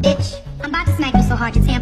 Bitch, I'm about to smack you so hard you can't.